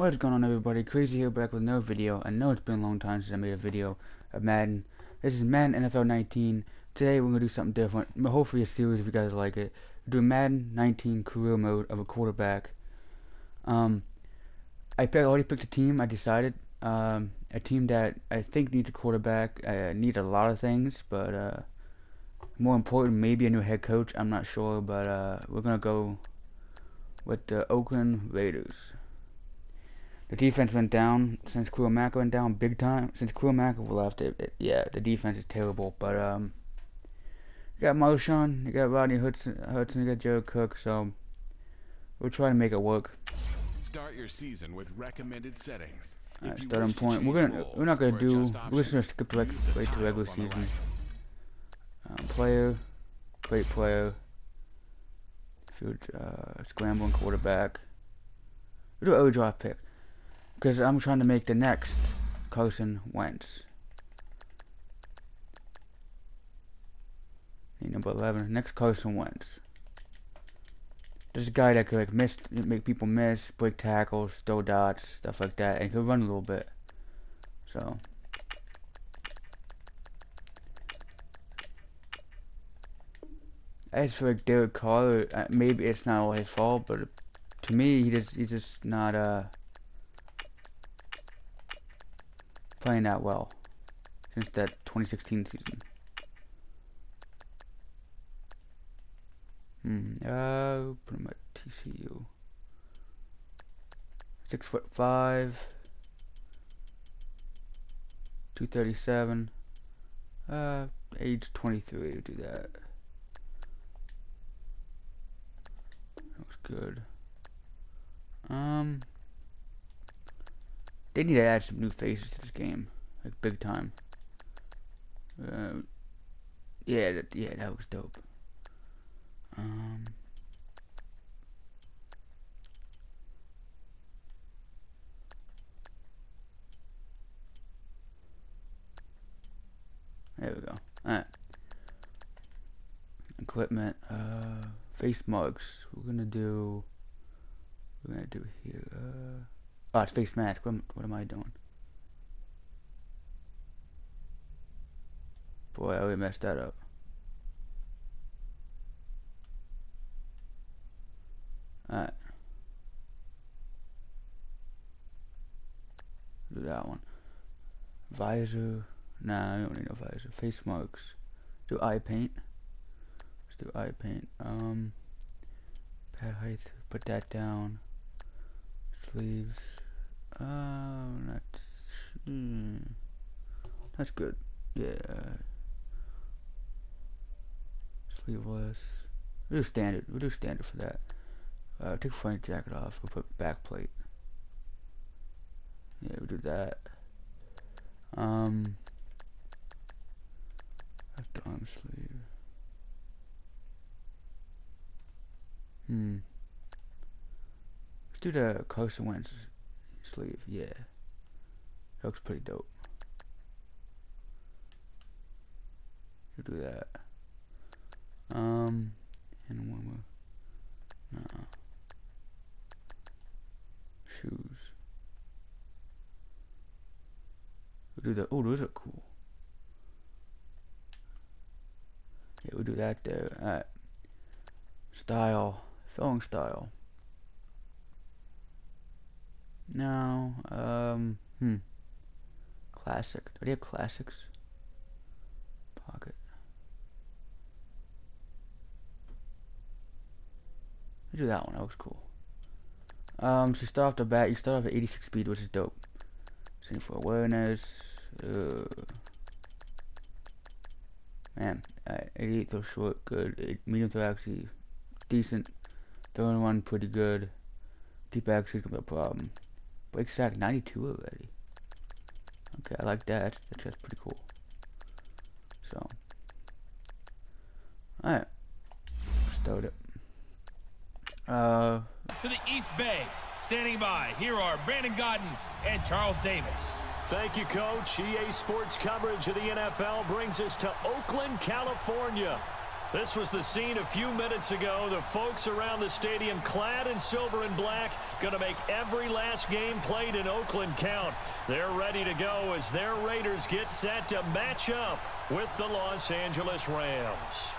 What is going on everybody? Crazy here back with another video. I know it's been a long time since I made a video of Madden. This is Madden NFL 19. Today we're going to do something different. Hopefully a series if you guys like it. We're doing Madden 19 career mode of a quarterback. Um, I already picked a team. I decided. Um, a team that I think needs a quarterback. Uh, needs a lot of things, but uh, more important, maybe a new head coach. I'm not sure, but uh, we're going to go with the Oakland Raiders. The defense went down since Mack went down big time. Since Mack left, it, it, yeah, the defense is terrible. But um, you got Marshawn, you got Rodney Hudson, Hudson, you got Jared Cook. So we'll try to make it work. Start your season with recommended settings. Alright, starting point. We're gonna we're not gonna do we're just gonna skip right, right to regular season. Um, player, great player. Field uh, scrambling quarterback. We do early draft pick. Because I'm trying to make the next Carson Wentz. Number 11, next Carson Wentz. There's a guy that could like miss, make people miss, break tackles, throw dots, stuff like that, and could run a little bit. So. As for like Derek Carr, uh, maybe it's not all his fault, but to me, he just he's just not uh playing that well since that 2016 season. Hmm. Uh, put him at TCU. Six foot five. 237. Uh, age 23 to do that. Looks good. Um. They need to add some new faces to this game, like big time. Uh, yeah, that, yeah, that was dope. Um, there we go. Alright. Equipment, uh, face mugs. We're gonna do, we're gonna do here, uh, Oh, it's face mask. What am, what am I doing? Boy, I messed that up. Alright. Do that one. Visor. Nah, I don't need no visor. Face marks. Do eye paint. Let's do eye paint. Um, pad height. Put that down. Sleeves. Oh, that's hmm, that's good. Yeah. Sleeveless. We'll do standard. We'll do standard for that. Uh, take front jacket off. We'll put back plate. Yeah, we'll do that. Um, arm sleeve. Hmm. Do the Carson Wentz sleeve, yeah. Looks pretty dope. You do that. Um, and one more. Nah. Shoes. We'll do that. Oh, those are cool. Yeah, we'll do that there. Alright. Style. Filling style. No, um, hmm. Classic. Do you have classics? Pocket. do that one. That looks cool. Um, so start off the bat. You start off at 86 speed, which is dope. Same for awareness. Uh, man, uh, 88 throw short, good. Medium throw actually decent. Throwing one pretty good. Deep actually gonna be a problem. Break sack 92 already. Okay, I like that. That's, that's pretty cool. So. Alright. Start it. Uh. To the East Bay. Standing by. Here are Brandon Gaudin and Charles Davis. Thank you, Coach. EA Sports coverage of the NFL brings us to Oakland, California. This was the scene a few minutes ago. The folks around the stadium clad in silver and black going to make every last game played in Oakland count. They're ready to go as their Raiders get set to match up with the Los Angeles Rams.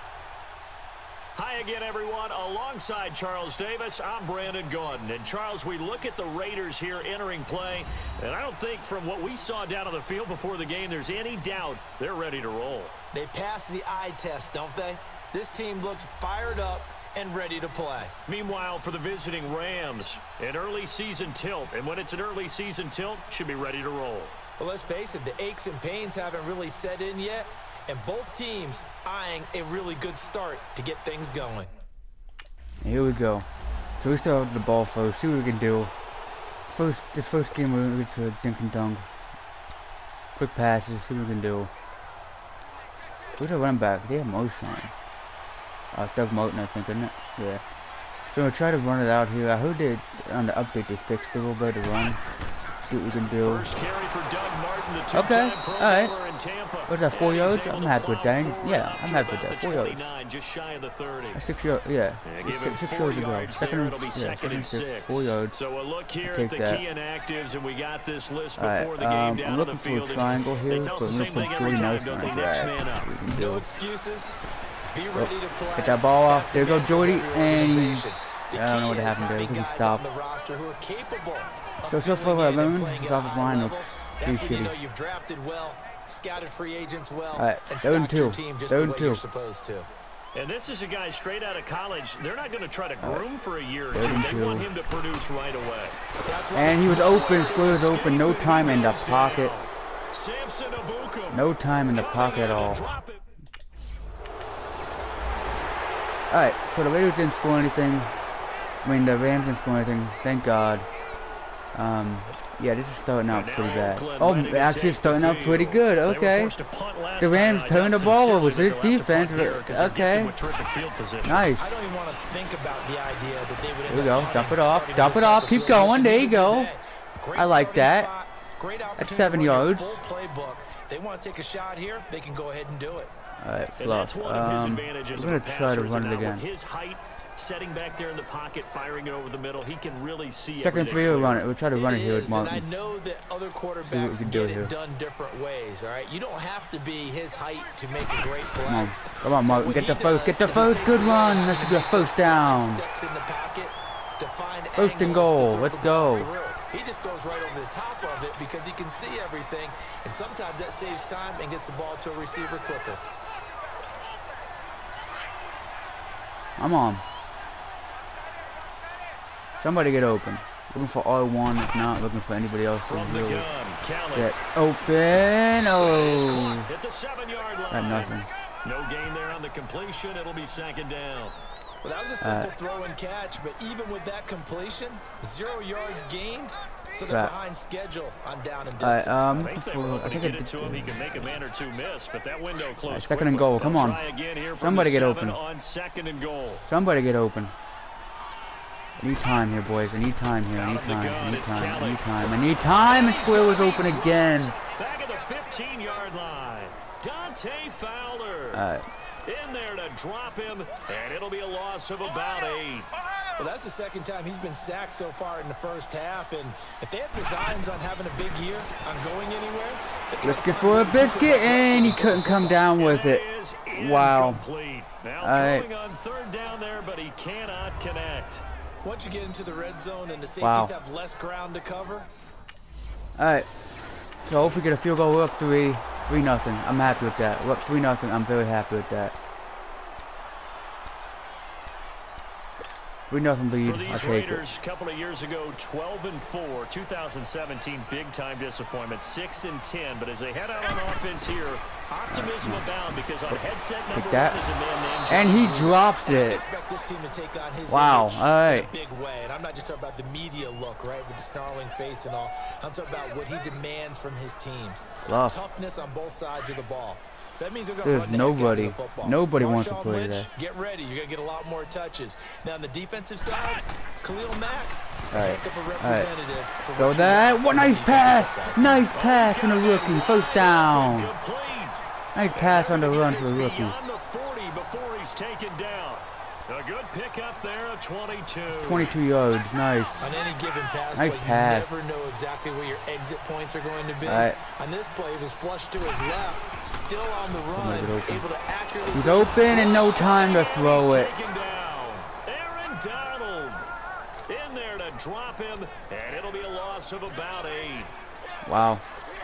Hi again, everyone. Alongside Charles Davis, I'm Brandon Gaudin. And Charles, we look at the Raiders here entering play, and I don't think from what we saw down on the field before the game, there's any doubt they're ready to roll. They pass the eye test, don't they? This team looks fired up and ready to play. Meanwhile, for the visiting Rams, an early season tilt. And when it's an early season tilt, should be ready to roll. Well, let's face it, the aches and pains haven't really set in yet, and both teams eyeing a really good start to get things going. Here we go. So we start with the ball first, see what we can do. First, this first game we're going to dink and dunk. Quick passes, see what we can do. Who's our running back? They have motion on. Uh, Doug Martin, I think, isn't it? Yeah. So we'll try to run it out here. I heard they, on the update, they fixed it a little bit to run. See what we can do. First carry for Doug Martin, the Okay, alright. Bowler. What's that, four yards? I'm to happy with plow that. Yeah, I'm to happy with about that. Four yards. just shy of the 30. Six yards, yeah. Yeah, give him Six, six four yards ago. Second and, yeah, second and six. Four yards. So a look here I'll at the take that. key inactives, and we got this list Alright, before the game um, down I'm looking the for field. a triangle They here, tell but us the I'm same looking thing for every Jordy time, Nelson don't they? right man up. We can No do. excuses. Be ready to play. Get that ball off. There go Jordy, and I don't know key what is happened there. having Couldn't stop. on the roster who are capable of So, so far, in and remember, playing this at a offensive high line level. pretty when you know shitty. you've drafted well, scouted free agents well, Alright, and third and stocked your two. team just Third the way two. you're supposed to. And this is a guy straight out of college. They're not going to try to groom for a year or two. They two. want him to produce right away. That's And he was open. Square was open. No time in the pocket. No time in the pocket at in and all. Alright, so the Raiders didn't score anything. I mean, the Rams didn't score anything. Thank God. Um, yeah, this is starting out pretty bad. Oh, actually, it's starting out pretty good. Okay. forced to punt last The Rams turned the ball over. this they'll have to punt defense- here 'cause they're gifted okay. with terrific field position. Nice. I don't even want to think about the idea that they would There we go. Dump it off. Dump it off. Keep going. There you go. I like that. That's seven to run your yards. They want to take a shot here. They can go ahead and do it. Alright, And that's fluff. one of his Um, advantages we're gonna try to run it again. His height, setting back there in the pocket, firing it over the middle, he can really see Second three, we'll clear. run it. We'll try to run it here with is, and I Martin. know that other See what we quarterbacks can do get here. done different ways. All right, you don't have to be his height to make a great play. Come on. Come on, Martin. Get the first. Get the is first. Good a run. look That's a and good he first down. Steps in the pocket to find First and goal. Let's go. He just goes right over the top of it because he can see everything, and sometimes that saves time and gets the ball to a receiver quicker. I'm on. Somebody get open. Looking for R1. If not, looking for anybody else to From really gun, get open. Oh. caught at the seven-yard line. Got nothing. No gain there on the completion. It'll be second down. Well, that was a simple Uh, throw and catch, but even with that completion, zero yards gained, so they're Right. behind schedule on down and Alright, distance. um, I think they for, were I think get it to him. He can make a man or two miss, but that window closed second and goal. Come on. try again here from Somebody get open. on second and goal. Somebody get open. I need time here, boys. I need time here. I need time. I need time. I Kelly. need time. I need time. And Square was open again. Back at the 15-yard line. Dante Fowler Alright. in there to drop him, and it'll be a loss of about eight. Well, that's the second time he's been sacked so far in the first half, and if they have designs on having a big year, on going anywhere, they Biscuit for a biscuit, and he couldn't come down with it. Wow. Now All right. throwing on third down there, but he cannot connect. Once you get into the red zone and the Wow. safeties have less ground to cover, Alright. So hopefully get a field goal. We're up three. Three nothing. I'm happy with that. We're up three nothing. I'm very happy with that. Three nothing lead. For I'll these take. Raiders, a couple of years ago, 12 and 4, 2017, big time disappointment, 6 and 10. But as they head out on offense here, optimism abound because on headset number that. one is a man named And he drops it. expect this team to take on his Wow, all right. in a big way. And I'm not just talking about the media look, right, with the snarling face and all. I'm talking about what he demands from his teams. Rough. Toughness on both sides of the ball. So that means they're There's to run the heck out of nobody- the football. nobody wants to play Lynch, there. Get ready. You're going to get a lot more touches. Now, on the defensive side, Khalil Mack, All right, heck of a all right. Go what you that. want What nice pass. Nice pass from the rookie. First down. Nice pass on the run Get for the rookie. beyond the 40 before he's taken down. A good pickup there of 22. 22 yards. Nice. On any given pass Nice pass. you never know exactly where your exit points are going to be. Right. On this play, he was flushed to his left, still on the run, open. able to accurately... He's open and no time to throw it. Aaron Donald in there to drop him, and it'll be a loss of about eight. Wow.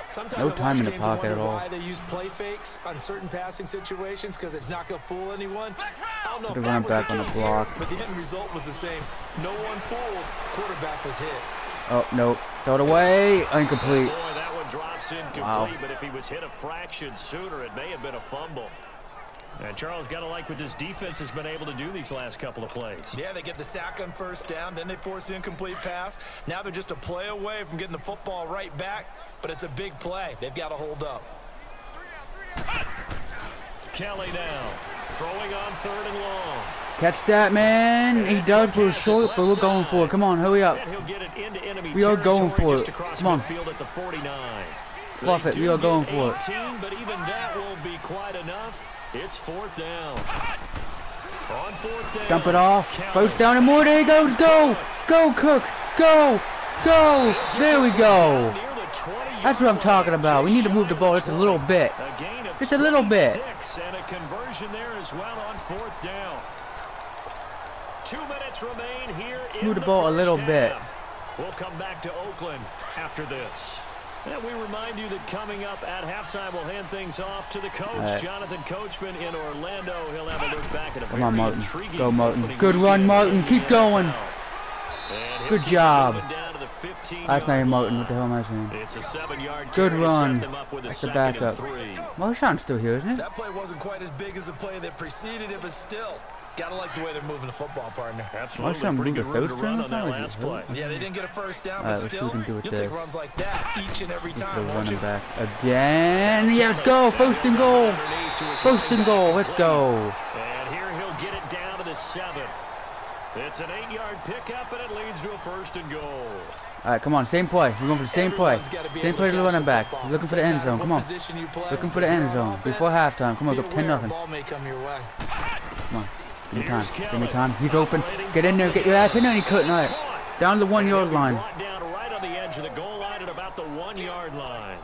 Sometimes No time in the pocket at all. Why they use play fakes on certain passing situations because it's not going to fool anyone. I don't know The if running that was back the on the block. here, but the end result was the same. No one fooled. Quarterback was hit. Oh, no. Throw it away. Incomplete. Oh, boy, that one drops incomplete, Wow. but if he was hit a fraction sooner, it may have been a fumble. And Charles got to like what this defense has been able to do these last couple of plays. Yeah, they get the sack on first down, then they force the incomplete pass. Now they're just a play away from getting the football right back, but it's a big play. They've got to hold up. Kelly now throwing on third and long. Catch that, man. He does, but it's short, but we're going for it. Come on, hurry up. He'll get it into enemy We are going for it. Come on. midfield at the 49. Fluff it. We are going for it. 18, but even that won't be quite enough. It's fourth down. On fourth down. Dump it off. First down and more. There he goes. Go. Go, Cook. Go. Go. There we go. Near the 20-yard That's what I'm talking about. We need to move the ball just a little bit. Just a little bit. And a conversion there as well on fourth down. Two minutes remain here in Move the ball a little half. bit. We'll come back to Oakland after this. And we remind you that coming up at halftime, we'll hand things off to the coach, right. Jonathan Coachman in Orlando. He'll have a look back at a Come on, Martin. Go, Martin. Good run, Martin. Keep going. NFL. And he'll Good job. That's not yard even Martin. What the hell am I saying? It's a seven-yard Good carry to set run. them up with a That's the backup. three. Marshawn's still here, isn't it? That play wasn't quite as big as the play that preceded it, but still, gotta like the way they're moving the football, partner. Absolutely, Marshawn pretty moved good the to first run on that last play. Yeah, they didn't get a first down, All but right, still, what can do you'll take runs like that each and every time, won't you? running back again. Yeah, let's go. First and goal. Underneath to his First and goal. Let's go. And here he'll get it down to the seven. It's an eight-yard pickup, and it leads to a first and goal. All right, come on. Same play. We're going for the same play. Everyone's gotta be Same play to the running back. football. Looking for the end zone. Come on. position you play. Looking for the end zone before halftime. Come on, go 10 nothing. Come your way. Come on. Give me time. Give me time. He's open. Get in there. Get your ass in there. And he couldn't. All It's right. caught. Down to the one yard line. Down right on the edge of the goal line at about the one-yard line.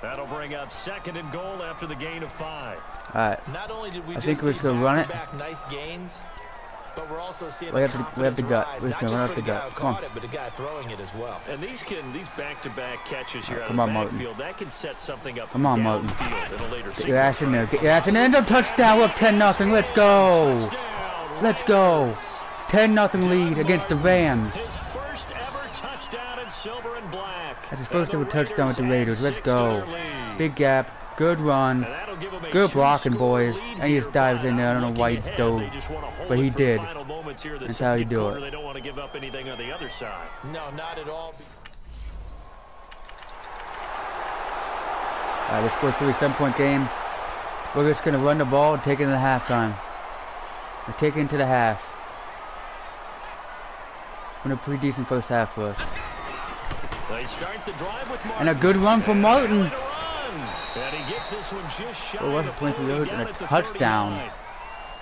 That'll bring up second and goal after the gain of five. All right. Not only did we I think we're just gonna run it. nice gains, but we're also seeing We the have to- we have the gut. We're gonna just run for up the the gut. Come on. it, but the guy throwing it as well. And these can these back-to-back catches here out Come of the Martin. backfield that can set something up Come on, Martin. downfield in a later Get your ass in there. Get your ass in there. End up touchdown. We're up 10 nothing. Let's go. Let's go. 10 nothing lead against the Rams. His first ever touchdown in silver and black. That's his first ever touchdown with the Raiders. Let's go. Big gap. Good run. And that'll give 'em a Good blocking, boys. And he just dives in there. I don't know why he dove, they just wanna hold but he did. final moments here of the That's how you do it. They don't want to give up anything on the other side. No, not at all. All right, we scored three, seven point game. We're just going to run the ball and take it into the halftime. We're taking it to the half. It's been a pretty decent first half for us. They start the drive with And a good run from Martin. And a run. And he gets this one just shy Well, it wasn't of 23 40 yards and a the touchdown.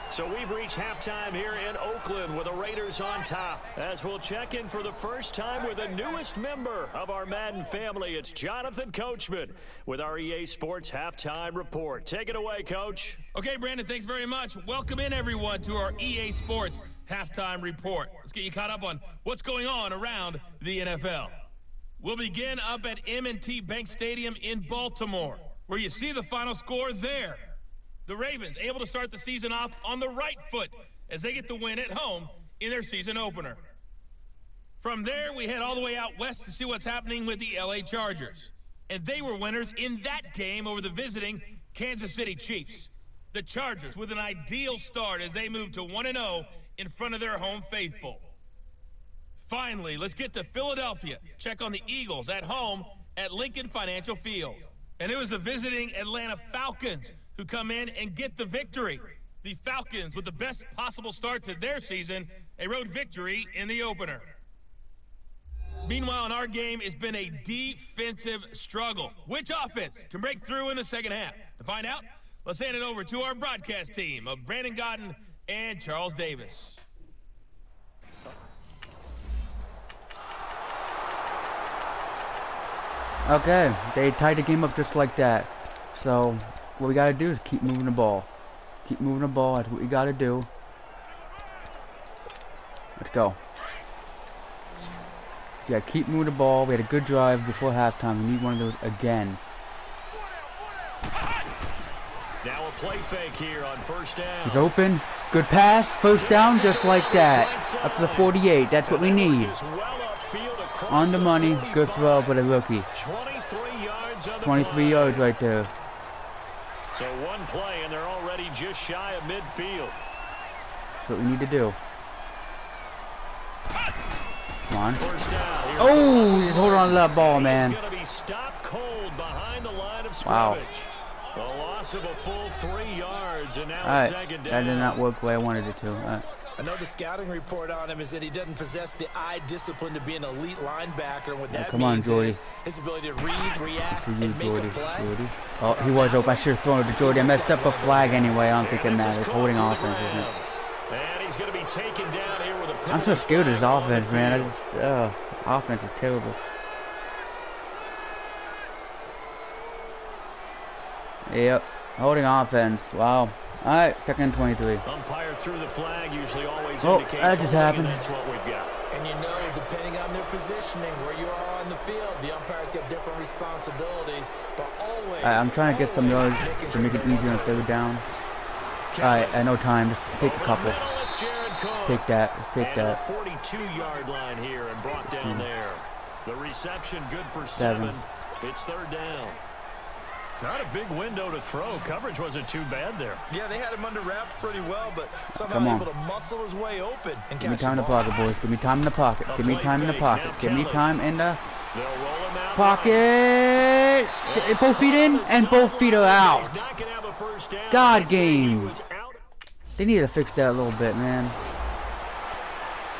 So we've reached halftime here in Oakland with the Raiders on top. As we'll check in for the first time with the newest member of our Madden family. It's Jonathan Coachman with our EA Sports Halftime Report. Take it away, Coach. Okay, Brandon, thanks very much. Welcome in, everyone, to our EA Sports halftime report. Let's get you caught up on what's going on around the NFL. We'll begin up at M&T Bank Stadium in Baltimore, where you see the final score there. The Ravens able to start the season off on the right foot as they get the win at home in their season opener. From there, we head all the way out west to see what's happening with the LA Chargers. And they were winners in that game over the visiting Kansas City Chiefs. The Chargers with an ideal start as they move to 1 0 in front of their home faithful. Finally, let's get to Philadelphia. Check on the Eagles at home at Lincoln Financial Field. And it was the visiting Atlanta Falcons who come in and get the victory. The Falcons with the best possible start to their season, a road victory in the opener. Meanwhile, in our game, it's been a defensive struggle. Which offense can break through in the second half? To find out, let's hand it over to our broadcast team of Brandon Gaudin and Charles Davis. Okay, they tied the game up just like that. So, what we gotta do is keep moving the ball. Keep moving the ball, that's what we gotta do. Let's go. Yeah, keep moving the ball. We had a good drive before halftime. We need one of those again. Now a play fake here on first down. He's open. Good pass. First down just like that. Up to the 48. That's what we need. On the money. Good throw for the rookie. 23 yards, 23 yards right there. So one play and they're already just shy of midfield. That's what we need to do. Come on. First down. Here's Oh, he's holding on to that ball, man. He's going to be stopped cold behind the line of Wow. A loss of a full three yards, and now it's second that did not work the way I wanted it to. I know the scouting report on him is that he doesn't possess the eye discipline to be an elite linebacker. And what that come on, means Jordy. is his ability to read, react, you, and make Jordy. a play. Jordy. Oh, he was open. I should have thrown it to Jordy. I messed up a flag anyway. I don't think it matters. Holding offense, isn't it? And he's going to be taken down here with a I'm so scared of his on offense, man. I just, uh, offense is terrible. Yep, holding offense. Wow. All right, second 23. Umpire threw the flag, usually always Oh, indicates that just happened. That's what we've got. And you know, depending on their positioning, where you are on the field, the umpire's got different responsibilities. But always, All right, I'm trying to get some yards to make it easier on open. third down. All right, I know time. Just take a couple. middle, it's Take that. Let's take and that. 42-yard line here and brought down Hmm. there. The reception good for Seven. seven. It's third down. Not a big window to throw. Coverage wasn't too bad there. Yeah, they had him under wraps pretty well, but somehow Come able to muscle his way open and get him. Give me catch time in the the pocket, boys. Give me time in the pocket. Give me time in the pocket. Give me time in the They'll roll him pocket. Th- Both feet in and both feet are out. He's not gonna have a first down. God They say he game. They need to fix that a little bit, man.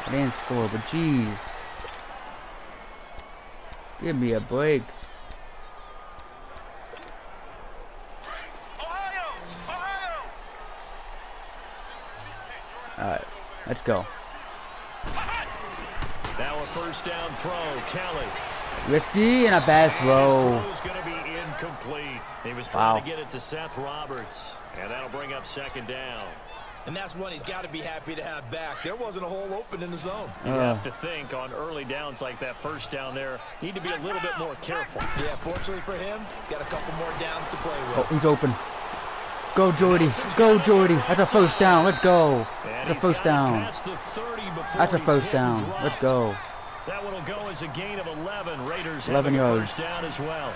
They didn't score, but jeez. Give me a break. Alright, let's go. Now a first down throw. Kelly. Risky and a bad His throw. throw's going to be incomplete. He was trying Wow. to get it to Seth Roberts, and that'll bring up second down. And that's one he's got to be happy to have back. There wasn't a hole open in the zone. You Uh, have to think on early downs like that first down there, need to be a little bit more careful. Yeah, fortunately for him, got a couple more downs to play oh, with. he's open. Go, Jordy. Go, Jordy. That's a first down. Let's go. That's a first down. past the 30 That's a first down. Let's go. That one will go as a gain of 11. Raiders 11 yards. first down as well.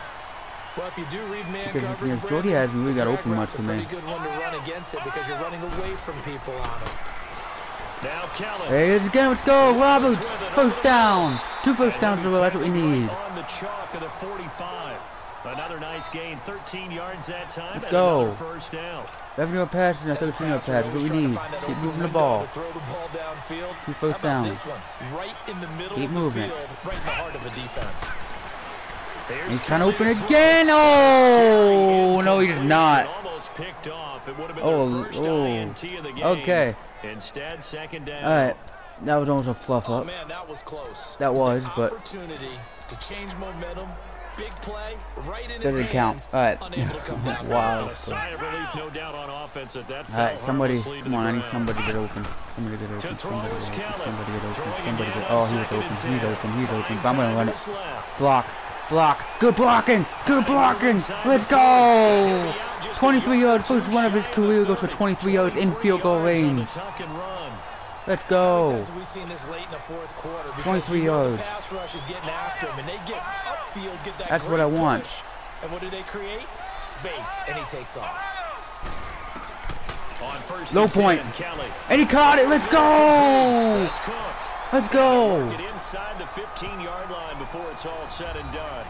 Well, if you do read man Because, coverage, yeah, Jordy hasn't really got open much for me. good one to run against it because you're running away from people on it. Now Kelly. There it is again. Let's go. Roberts. First down. Two first downs in a row. That's what we need. On the chalk of the 45. Another nice gain, 13 yards that time. Let's go. first down. 11 yard pass and a As a 13 yard pass. That's always what we need. Keep moving the ball. Throw the ball downfield. Keep first How down. This one, right in the middle Keep of the moving. field, right in the heart of the defense. Here's He's trying to open Kelly it through. again. Oh, no, he's not. Almost picked off. It would have been Oh, oh. INT of the game. Okay. Instead, second down. All right. That was almost a fluff Oh up. man, that was close. That was, The but- opportunity to change momentum, big play, right in Doesn't count. hands, All right. unable to come down with Wow. A sigh of relief, no doubt, on offense at that. All right, somebody. Come on, I need somebody to get open. Somebody get open. Somebody get open. Somebody get open. Somebody get. on Oh, he was open. He's open. He's open. But I'm gonna run it. Block. Block. Good blocking. Good blocking. Let's go. 23 yards. First one of his career goes for 23 yards in field goal Yards on the range. tuck and run. Let's go. times have we seen this late in the fourth quarter? Because 23 you yards. The pass rush is getting after him, and they get upfield, get that That's what I want. push. And what do they create? Space, and he takes off. On first Low and 10, point. Kelly. And he caught it. Let's go. That's Cook. Let's go. Get inside the 15-yard line before it's all said and done.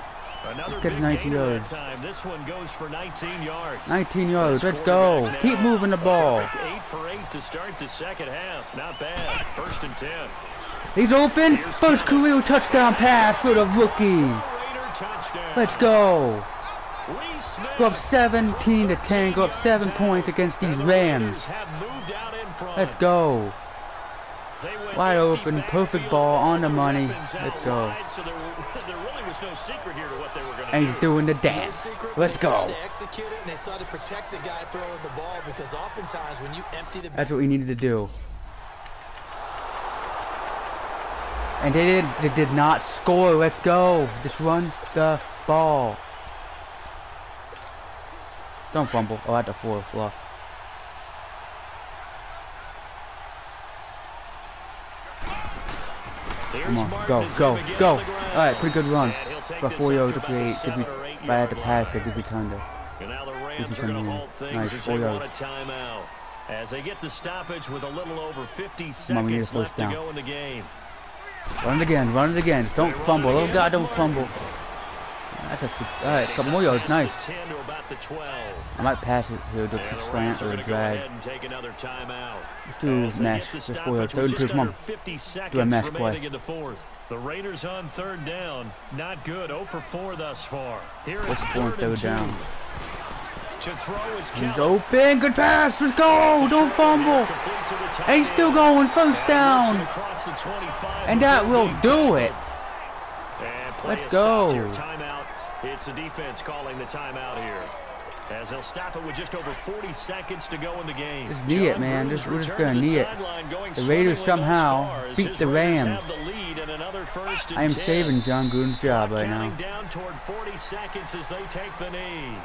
Another Let's big 19 gain of that yards. time. This one goes for 19 yards. 19 yards. Let's go. now. Keep moving the ball. Perfect eight for eight to start the second half. Not bad. First and 10. He's open. First career touchdown pass for the rookie. Let's go. Go up 17 to 10. Go up seven points against these Rams. Raiders have moved out in front. Let's go. Wide open, perfect ball on the money. Let's go. wide, so there, there really was no secret here to what they were going to And he's doing the dance. Let's go. to execute it, and they started to protect the guy throwing the ball because oftentimes when you empty the That's what we needed to do. And they did. They did not score. Let's go. Just run the ball. Don't fumble. Oh, at the four fluff. Come on, go, go, go. on the ground. Alright, pretty good run. And he'll take About this four yards to to create. If we, seven or eight if I had to pass it, if we turned it. The can Rams are going to in. things Nice, as four they want a yards. timeout. As they get the stoppage with a little over 50 Come on, we need a seconds left to go in the game. Run it again. Run it again. Don't fumble. Oh. God, don't fumble. That's actually alright. He's Couple more yards. Nice. the 10 to about the 12. I might pass it here to the slant or a drag. take another timeout. Let's do mesh. Just four yards. with 32. just Come on. 50 Do a seconds mesh play. in the fourth. The Raiders on third down. Not good. 0 for 4 thus far. Here it's four and third and two. down? To throw is He's open. Good pass. Let's go. Don't fumble. one here, complete to the tight And he's still going. First And works it down. across the 25 And that will do it. Let's is stopped here. go. Timeout. It's the defense calling the timeout here. As they'll stop it with just over 40 seconds to go in the game. Just knee it, man. Just- we're just gonna to knee it. The Raiders somehow beat the Rams. have the lead and another first and I am 10. saving Jon Gruden's job right now. down toward 40 seconds as they take the knee.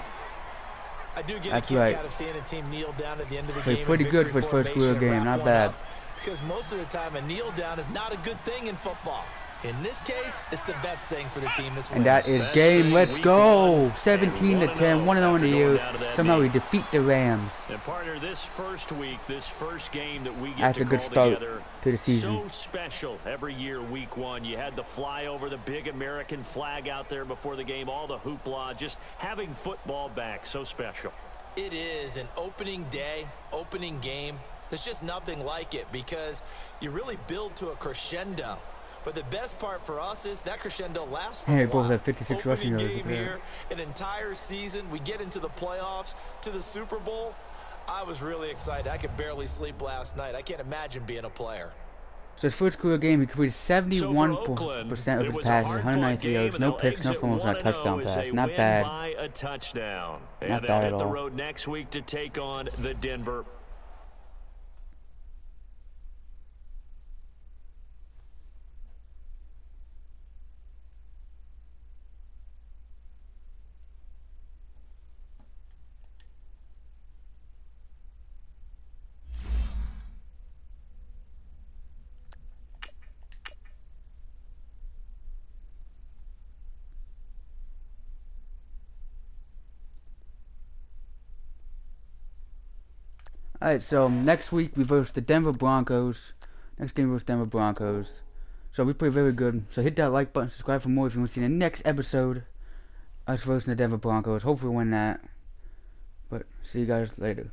I do get That's a kick right. out of seeing a team kneel down at the end of the Played game. pretty good for his first formation career game, not bad. Because most of the time, a kneel down is not a good thing in football. In this case, it's the best thing for the team this And that is Best game. Let's go. one, 17 to 10. 1 0 after to you. down to Somehow we defeat the Rams. And partner, this first week, this first game that we get That's to a good call start together, to the season. so special every year. Week one, you had the flyover, the big American flag out there before the game, all the hoopla, just having football back, so special. It is an opening day, opening game. There's just nothing like it because you really build to a crescendo. But the best part for us is that crescendo lasts for Hey, a both while. 56 opening rushing yards game over there. here, an entire season. We get into the playoffs, to the Super Bowl. I was really excited. I could barely sleep last night. I can't imagine being a player. So his first career game, he completed So for 71% Oakland, of his passes, hard-fought 193 yards, no picks, no exit fumbles, not a oh touchdown pass. Not bad. by a touchdown. And Not they'll bad hit at the road next week to take on the Denver Alright, so next week we versus the Denver Broncos. Next game versus Denver Broncos. So we play very good. So hit that like button, subscribe for more if you want to see the next episode. Us versus the Denver Broncos. Hopefully win that. But see you guys later.